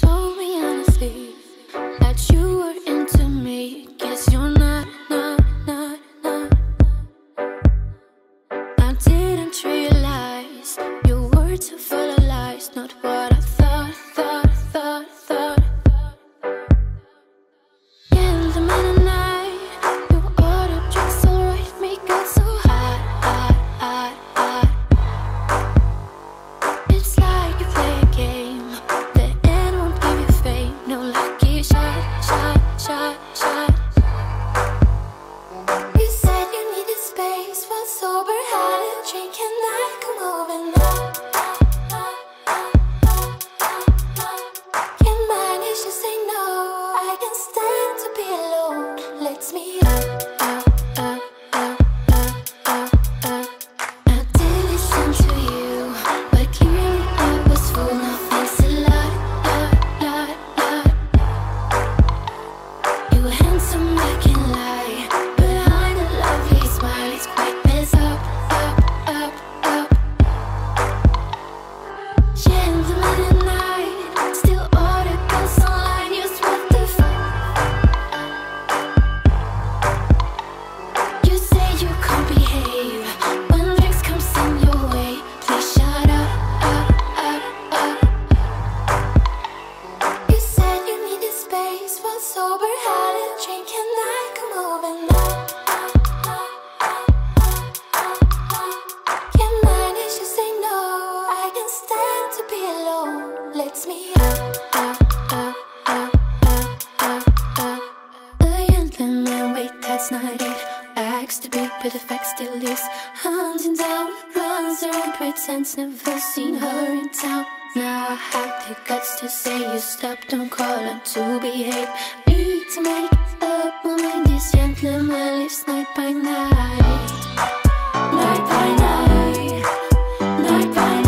told me honestly. no luck. handsome like to be, but the to lose. Hunting down, runs around, pretends never seen her in town. Now I have the guts to say you stop, don't call on to behave. Need to make up my mind, this gentleman lives night by night. Night by night, night by night